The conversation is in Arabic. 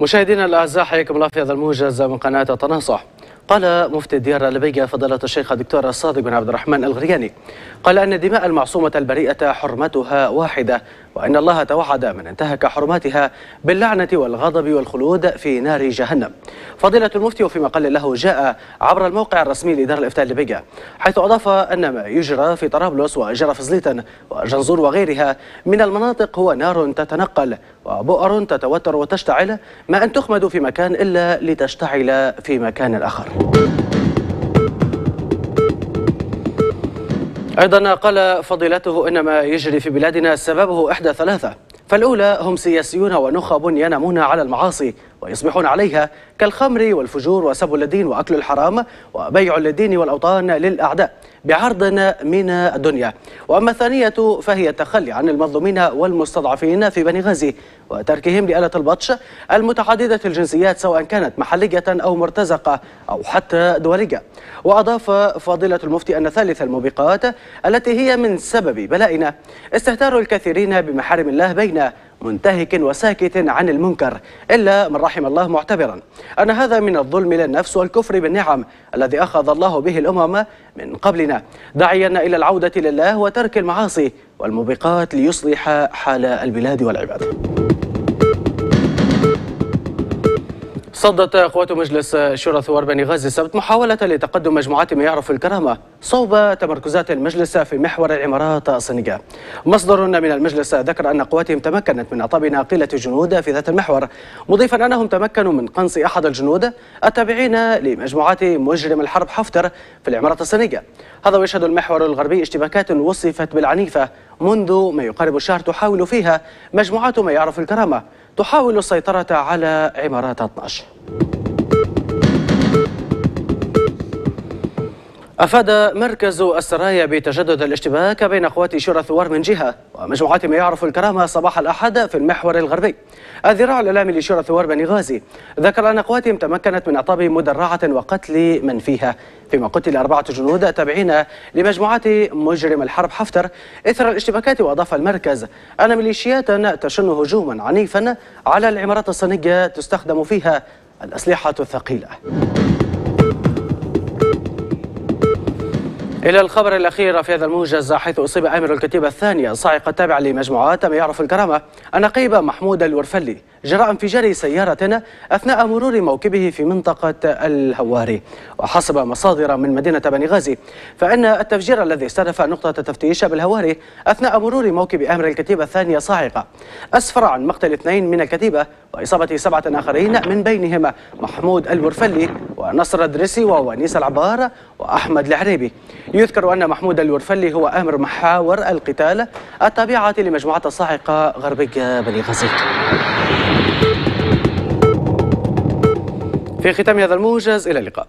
مشاهدينا الأعزاء حياكم الله في هذا الموجز من قناة التناصح قال مفتي الديار الليبية فضيلة الشيخ الدكتور الصادق بن عبد الرحمن الغرياني قال أن دماء المعصومة البريئة حرمتها واحدة. وأن الله توعد من انتهك حرماتها باللعنة والغضب والخلود في نار جهنم. فضيلة المفتي وفي مقال له جاء عبر الموقع الرسمي لإدارة الإفتاء الليبية حيث أضاف أن ما يجرى في طرابلس وجرى في زليتن وجنزور وغيرها من المناطق هو نار تتنقل وبؤر تتوتر وتشتعل ما أن تخمد في مكان إلا لتشتعل في مكان آخر. أيضا قال فضيلته إن ما يجري في بلادنا سببه إحدى ثلاثة فالأولى هم سياسيون ونخب ينامون على المعاصي ويصبحون عليها كالخمر والفجور وسب الدين وأكل الحرام وبيع للدين والأوطان للأعداء بعرض من الدنيا. وأما الثانية فهي التخلي عن المظلومين والمستضعفين في بني غازي وتركهم لآلة البطش المتعددة الجنسيات سواء كانت محلية أو مرتزقة أو حتى دولية. وأضاف فضيلة المفتي أن ثالث الموبقات التي هي من سبب بلائنا استهتار الكثيرين بمحارم الله بين منتهك وساكت عن المنكر إلا من رحم الله معتبرا. أن هذا من الظلم للنفس والكفر بالنعم الذي أخذ الله به الأمم من قبلنا. داعيا إلى العودة لله وترك المعاصي والموبقات ليصلح حال البلاد والعباد. صدت قوات مجلس شورى ثوار بني غازي السبت محاولة لتقدم مجموعات ما يعرف الكرامة. صوب تمركزات المجلس في محور العمارات الصينية. مصدر من المجلس ذكر أن قواتهم تمكنت من أطاب ناقلة جنود في ذات المحور مضيفا أنهم تمكنوا من قنص أحد الجنود التابعين لمجموعات مجرم الحرب حفتر في العمارات الصينية. هذا ويشهد المحور الغربي اشتباكات وصفت بالعنيفة منذ ما يقارب الشهر تحاول فيها مجموعات ما يعرف الكرامة تحاول السيطرة على عمارات 12 أفاد مركز السرايا بتجدد الاشتباك بين قوات شورى الثوار من جهة ومجموعات ما يعرف الكرامة صباح الأحد في المحور الغربي. الذراع الإعلامي لشورى الثوار بني غازي ذكر أن قواتهم تمكنت من إعطاب مدرعة وقتل من فيها. فيما قتل أربعة جنود تابعين لمجموعات مجرم الحرب حفتر إثر الاشتباكات وأضاف المركز أن ميليشيات تشن هجوما عنيفا على العمارات الصينية تستخدم فيها الأسلحة الثقيلة. إلى الخبر الأخير في هذا الموجز حيث أصيب أمير الكتيبة الثانية صاعقة تابعة لمجموعات ما يعرف الكرامة النقيب محمود الورفلي جراء انفجار سيارة أثناء مرور موكبه في منطقة الهواري. وحسب مصادر من مدينة بني غازي فإن التفجير الذي استهدف نقطة تفتيش بالهواري أثناء مرور موكب أمر الكتيبة الثانية صاعقة أسفر عن مقتل اثنين من الكتيبة وإصابة سبعة آخرين من بينهم محمود الورفلي ونصر الدريسي وونيس العبار وأحمد العريبي. يذكر أن محمود الورفلي هو أمر محاور القتال التابعة لمجموعة الصاعقة غربي بني غازي في ختام هذا الموجز إلى اللقاء.